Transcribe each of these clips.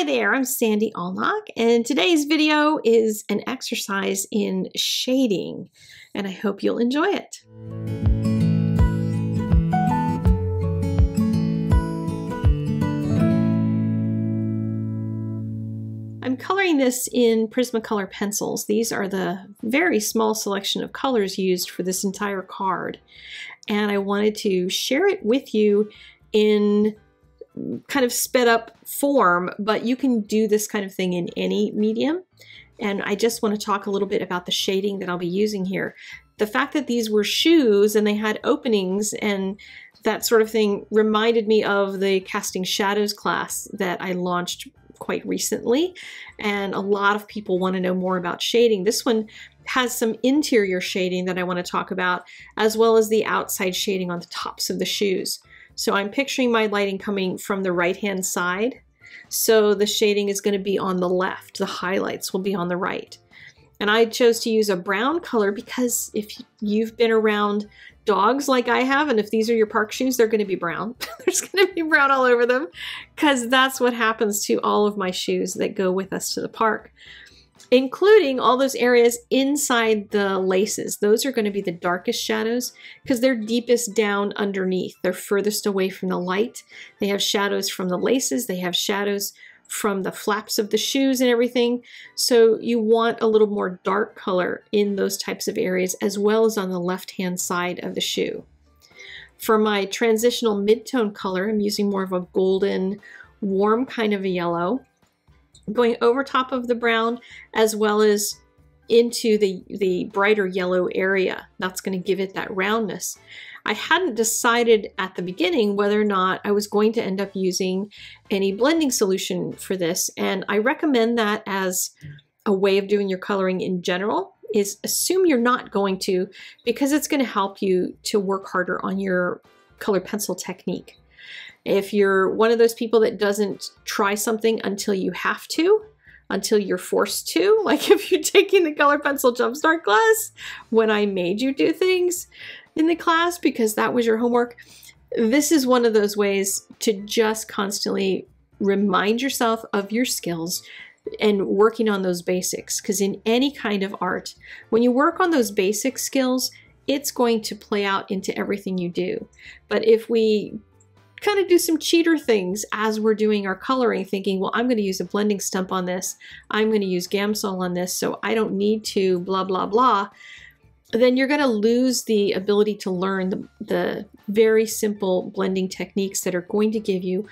Hi there, I'm Sandy Allnock, and today's video is an exercise in shading, and I hope you'll enjoy it. I'm coloring this in Prismacolor pencils. These are the very small selection of colors used for this entire card, and I wanted to share it with you in kind of sped up form, but you can do this kind of thing in any medium. And I just want to talk a little bit about the shading that I'll be using here. The fact that these were shoes and they had openings and that sort of thing reminded me of the Casting Shadows class that I launched quite recently. And a lot of people want to know more about shading. This one has some interior shading that I want to talk about, as well as the outside shading on the tops of the shoes. So I'm picturing my lighting coming from the right-hand side. So the shading is going to be on the left. The highlights will be on the right. And I chose to use a brown color because if you've been around dogs like I have, and if these are your park shoes, they're going to be brown. There's going to be brown all over them because that's what happens to all of my shoes that go with us to the park including all those areas inside the laces. Those are going to be the darkest shadows because they're deepest down underneath. They're furthest away from the light. They have shadows from the laces. They have shadows from the flaps of the shoes and everything. So you want a little more dark color in those types of areas as well as on the left-hand side of the shoe. For my transitional mid-tone color, I'm using more of a golden, warm kind of a yellow going over top of the brown as well as into the, the brighter yellow area. That's going to give it that roundness. I hadn't decided at the beginning whether or not I was going to end up using any blending solution for this, and I recommend that as a way of doing your coloring in general is assume you're not going to because it's going to help you to work harder on your color pencil technique. If you're one of those people that doesn't try something until you have to, until you're forced to, like if you're taking the color pencil jumpstart class, when I made you do things in the class because that was your homework, this is one of those ways to just constantly remind yourself of your skills and working on those basics. Because in any kind of art, when you work on those basic skills, it's going to play out into everything you do. But if we kind of do some cheater things as we're doing our coloring, thinking, well, I'm going to use a blending stump on this. I'm going to use Gamsol on this, so I don't need to blah, blah, blah. Then you're going to lose the ability to learn the, the very simple blending techniques that are going to give you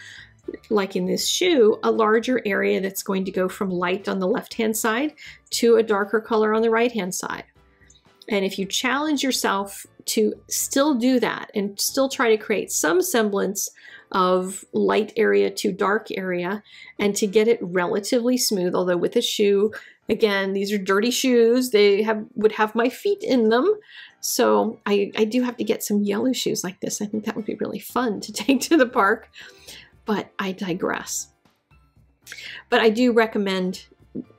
like in this shoe, a larger area that's going to go from light on the left-hand side to a darker color on the right-hand side. And if you challenge yourself to still do that and still try to create some semblance of light area to dark area and to get it relatively smooth, although with a shoe, again, these are dirty shoes. They have would have my feet in them. So I, I do have to get some yellow shoes like this. I think that would be really fun to take to the park, but I digress. But I do recommend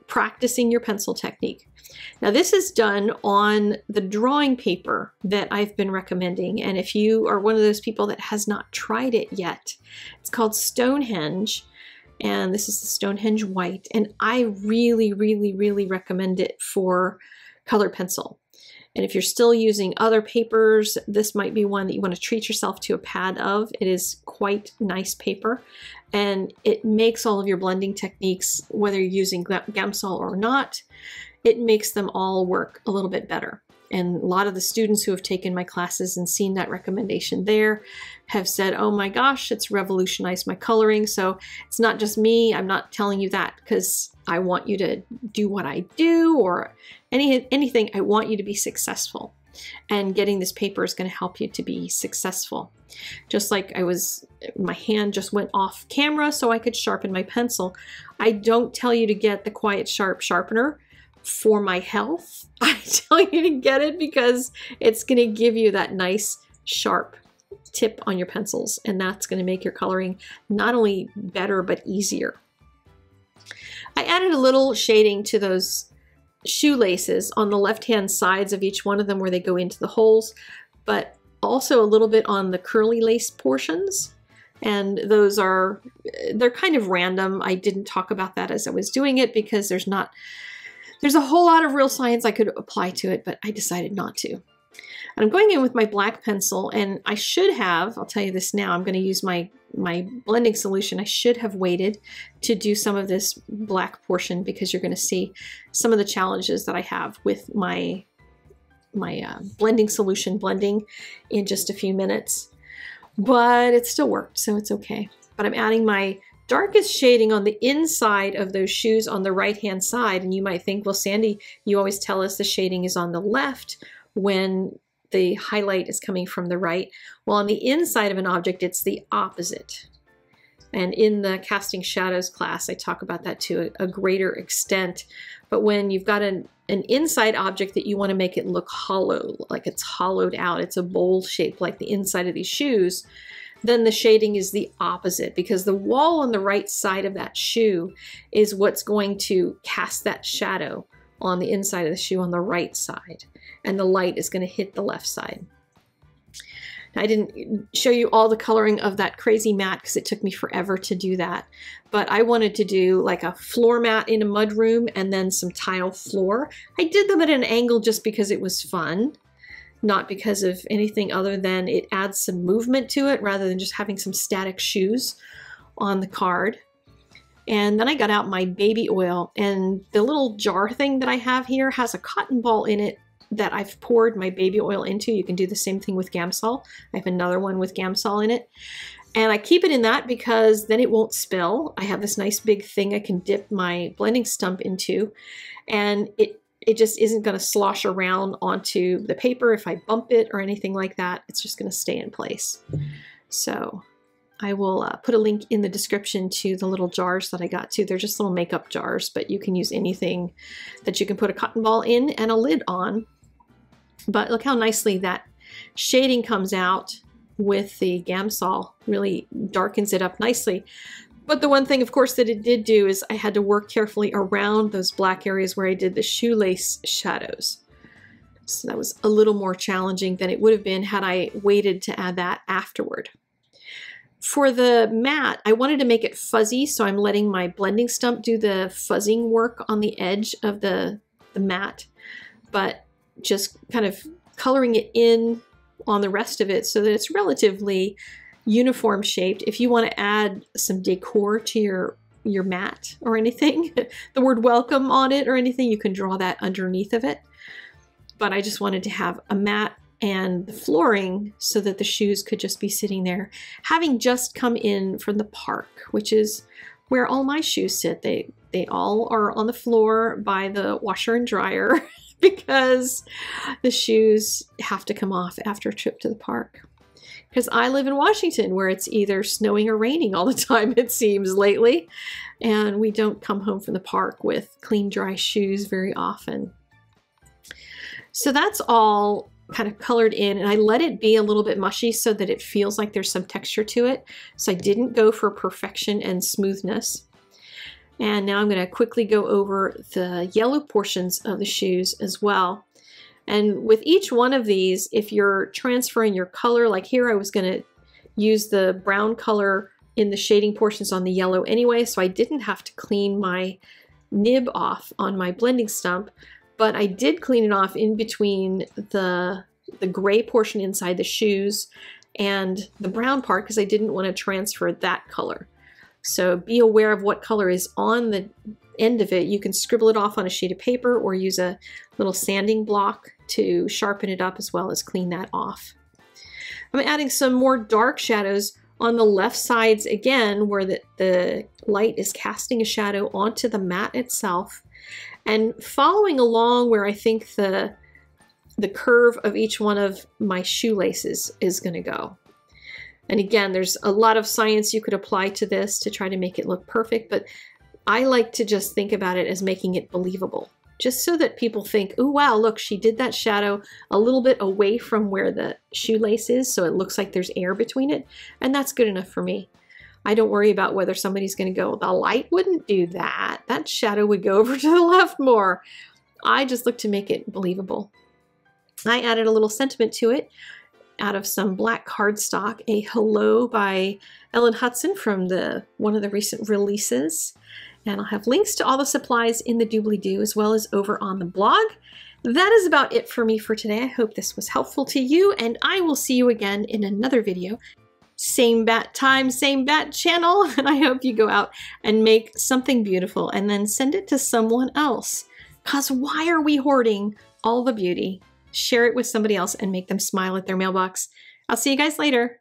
practicing your pencil technique. Now this is done on the drawing paper that I've been recommending and if you are one of those people that has not tried it yet, it's called Stonehenge and this is the Stonehenge White and I really, really, really recommend it for color pencil. And if you're still using other papers, this might be one that you want to treat yourself to a pad of. It is quite nice paper and it makes all of your blending techniques, whether you're using Gamsol or not, it makes them all work a little bit better. And a lot of the students who have taken my classes and seen that recommendation there have said, oh my gosh, it's revolutionized my coloring. So it's not just me. I'm not telling you that because I want you to do what I do or any anything. I want you to be successful. And getting this paper is going to help you to be successful. Just like I was, my hand just went off camera so I could sharpen my pencil. I don't tell you to get the Quiet Sharp sharpener for my health. I tell you to get it because it's going to give you that nice sharp tip on your pencils and that's going to make your coloring not only better but easier. I added a little shading to those shoelaces on the left hand sides of each one of them where they go into the holes but also a little bit on the curly lace portions And those are, they're kind of random. I didn't talk about that as I was doing it because there's not, there's a whole lot of real science I could apply to it, but I decided not to. And I'm going in with my black pencil and I should have, I'll tell you this now, I'm going to use my, my blending solution. I should have waited to do some of this black portion because you're going to see some of the challenges that I have with my, my uh, blending solution blending in just a few minutes. But it still worked, so it's okay. But I'm adding my darkest shading on the inside of those shoes on the right hand side. And you might think, well, Sandy, you always tell us the shading is on the left when the highlight is coming from the right. Well, on the inside of an object, it's the opposite. And in the casting shadows class, I talk about that to a, a greater extent. But when you've got an, an inside object that you want to make it look hollow, like it's hollowed out, it's a bowl shape like the inside of these shoes, then the shading is the opposite because the wall on the right side of that shoe is what's going to cast that shadow on the inside of the shoe on the right side and the light is going to hit the left side. I didn't show you all the coloring of that crazy mat because it took me forever to do that. But I wanted to do like a floor mat in a mud room and then some tile floor. I did them at an angle just because it was fun, not because of anything other than it adds some movement to it rather than just having some static shoes on the card. And then I got out my baby oil and the little jar thing that I have here has a cotton ball in it that I've poured my baby oil into. You can do the same thing with Gamsol. I have another one with Gamsol in it. And I keep it in that because then it won't spill. I have this nice big thing I can dip my blending stump into and it, it just isn't going to slosh around onto the paper if I bump it or anything like that. It's just going to stay in place. So I will uh, put a link in the description to the little jars that I got too. They're just little makeup jars, but you can use anything that you can put a cotton ball in and a lid on but look how nicely that shading comes out with the Gamsol. Really darkens it up nicely. But the one thing, of course, that it did do is I had to work carefully around those black areas where I did the shoelace shadows. So that was a little more challenging than it would have been had I waited to add that afterward. For the mat, I wanted to make it fuzzy, so I'm letting my blending stump do the fuzzing work on the edge of the, the mat. But just kind of coloring it in on the rest of it so that it's relatively uniform shaped. If you want to add some decor to your your mat or anything, the word welcome on it or anything, you can draw that underneath of it. But I just wanted to have a mat and the flooring so that the shoes could just be sitting there. Having just come in from the park, which is where all my shoes sit. They they all are on the floor by the washer and dryer. because the shoes have to come off after a trip to the park. Because I live in Washington where it's either snowing or raining all the time, it seems lately. And we don't come home from the park with clean, dry shoes very often. So that's all kind of colored in and I let it be a little bit mushy so that it feels like there's some texture to it. So I didn't go for perfection and smoothness. And now I'm going to quickly go over the yellow portions of the shoes as well. And with each one of these, if you're transferring your color, like here I was going to use the brown color in the shading portions on the yellow anyway, so I didn't have to clean my nib off on my blending stump, but I did clean it off in between the, the gray portion inside the shoes and the brown part because I didn't want to transfer that color. So be aware of what color is on the end of it. You can scribble it off on a sheet of paper or use a little sanding block to sharpen it up as well as clean that off. I'm adding some more dark shadows on the left sides again where the, the light is casting a shadow onto the mat itself and following along where I think the the curve of each one of my shoelaces is going to go. And again, there's a lot of science you could apply to this to try to make it look perfect, but I like to just think about it as making it believable. Just so that people think, oh wow, look, she did that shadow a little bit away from where the shoelace is, so it looks like there's air between it, and that's good enough for me. I don't worry about whether somebody's going to go, the light wouldn't do that. That shadow would go over to the left more. I just look to make it believable. I added a little sentiment to it out of some black cardstock, a hello by Ellen Hutson from the one of the recent releases. And I'll have links to all the supplies in the doobly-doo as well as over on the blog. That is about it for me for today. I hope this was helpful to you, and I will see you again in another video. Same bat time, same bat channel, and I hope you go out and make something beautiful and then send it to someone else. Because why are we hoarding all the beauty? Share it with somebody else and make them smile at their mailbox. I'll see you guys later.